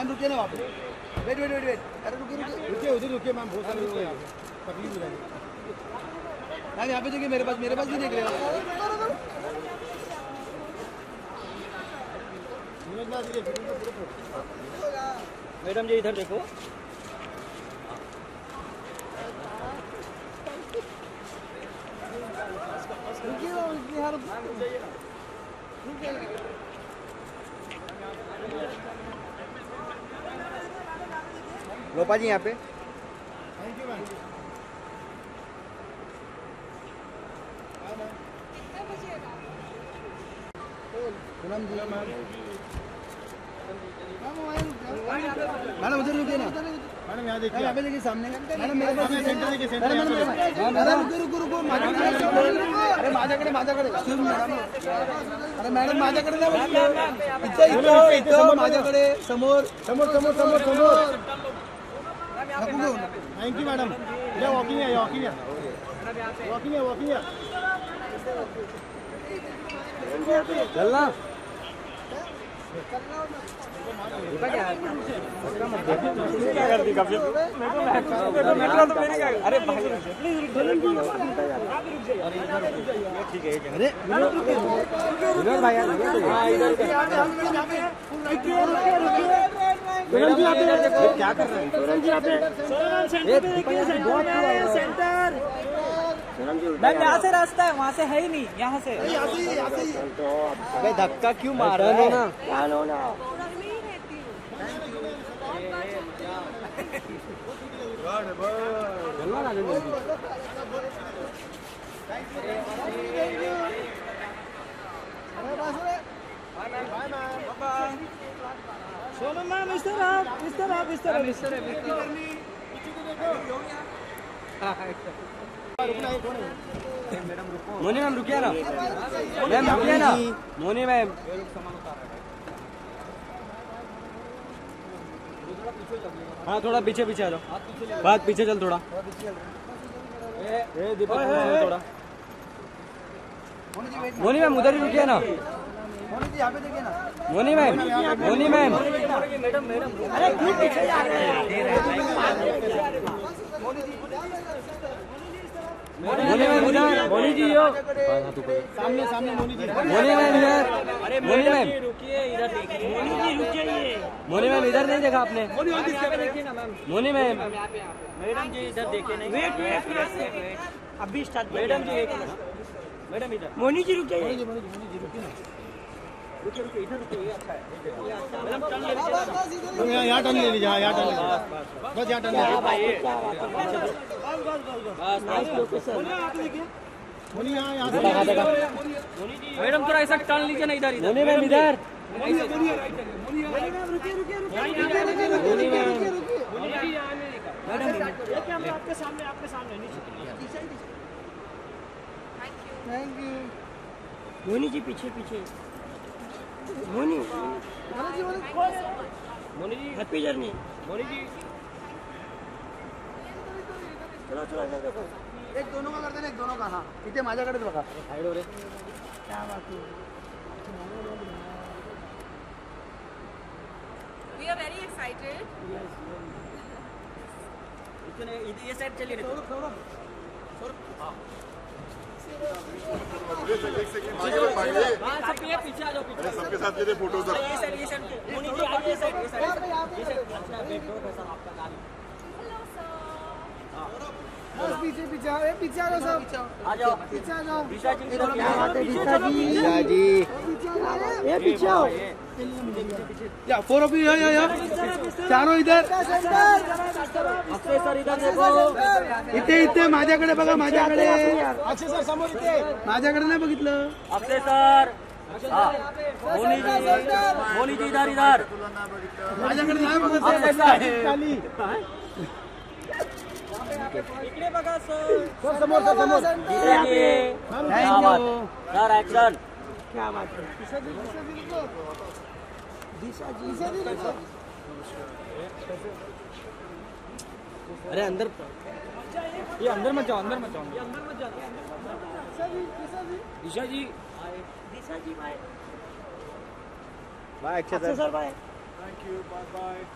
Ma'am रुकिए ना वहाँ पे। Wait wait wait wait. अरे रुकिए रुकिए। रुकिए उधर रुकिए मैम बहुत सारे लोग हैं तकलीफ़ हो जाएगी मैम यहाँ पे देखिए मेरे पास मेरे पास भी देख रहे हो। मैडम जी इधर देखो। रुकिए ना, रुकिए। यार गोपा जी यहाँ पे। Thank you ma'am Poonam ji ma'am madam उधर रुकिए ना। मैडम यहाँ देखिए यहाँ पे देखिए सामने। मैडम मेरे पास सेंटर देखिए सेंटर मैडम मैडम रुको रुको रुको माझ्याकडे अरे माझ्याकडे माझ्याकडे अरे मॅडम माझ्याकडे नाही बघितलं इथं इथं इथं माझ्याकडे समोर। समोर समोर समोर समोर। नको यू मैडम मॅडम या वॉकिंग या वॉकिंग या वॉकिंग या वॉकिंग या चल ना क्या कभी तो अरे ठीक है। अरे विनोद भाई हाँ इधर मैडम जी आप क्या कर रहे हैं? सोनम जी यहाँ सेंटर सेंटर में आए सेंटर। मैम यहाँ से रास्ता है वहाँ से है ही नहीं यहाँ से। अबे धक्का क्यों मार रहा है? ना। क्या लो ना सोनम मैम इस तरफ़ इस तरफ़ इस तरफ़ इस तरफ़ मोनी मैम रुकिए ना। मैम रुकिए ना। मोनी मैम। हाँ थोड़ा पीछे पीछे आ जाओ। बात पीछे चल थोड़ा। ए, दीपक पीछे थोड़ा। मोनी मैम उधर ही रुकिए ना। मोनी जी यहाँ पे देखिए ना। मोनी मैम मोनी। मैम अरे क्यों पीछे जा रहे हैं? मोनी मैम उधर मोनी जी यो। सामने सामने मोनी जी। मोनी मैम इधर मोनी। मैम रुकिए इधर देखिए। मोनी जी रुक जाइए मोनी मैम इधर नहीं देखा आपने। देखिए ना ma'am. Moni. Ma'am madam ji इधर देखिए नहीं। वेट वेट वेट अभी स्टार्ट मैडम जी मैडम इधर। मोनी जी रुक जाइए मोनी जी मोनी जी रुकिए यहाँ टर्न ले लीजिए हाँ यहाँ टर्न ले बस यहाँ टर्न ले लीजिए नाइस लोकेशन मोनी यहाँ यहाँ से मैडम थोड़ा ऐसा टर्न लीजिए ना इधर इधर मैम इधर कैमरा आपके सामने आपके सामने नीचे थैंक यू मोनी जी पीछे पीछे Moni. Moni ji happy journey. Moni ji चलो चलो देखो। एक दोनों का करते ना एक दोनों का हाँ। इथे माझ्याकडेच बघा। साइड हो रे क्या बात है। We are very excited. इतने ये साइड चलिए। सौरभ हाँ। सब ये पीछे आ जाओ पीछे सबके साथ लेते फ़ोटो सर ये साइड ये मोनी जी आप ये साइड ये अच्छा सर आपका गाड़ी बस पीछे पीछे पीछे आ जाओ सब। आ जाओ। पीछे आ जाओ। दिशा जी है? दिशा जी। जी। ये पीछे आओ। या फोर ऑफ़ यू या या। चारों इधर। अक्षय सर इधर देखो। इथे इथे माझ्याकडे बघा माझ्याकडे। अक्षय सर समोर इथे माझ्याकडे नाही बघितलं। अक्षय सर। हाँ। जी मोनी जी इधर इधर। सर एक्शन क्या बात है। दिशा जी अरे अंदर ये अंदर मत जाओ अंदर मत जाओ अंदर मत जाओ। दिशा जी Bye. Thank you. Bye bye.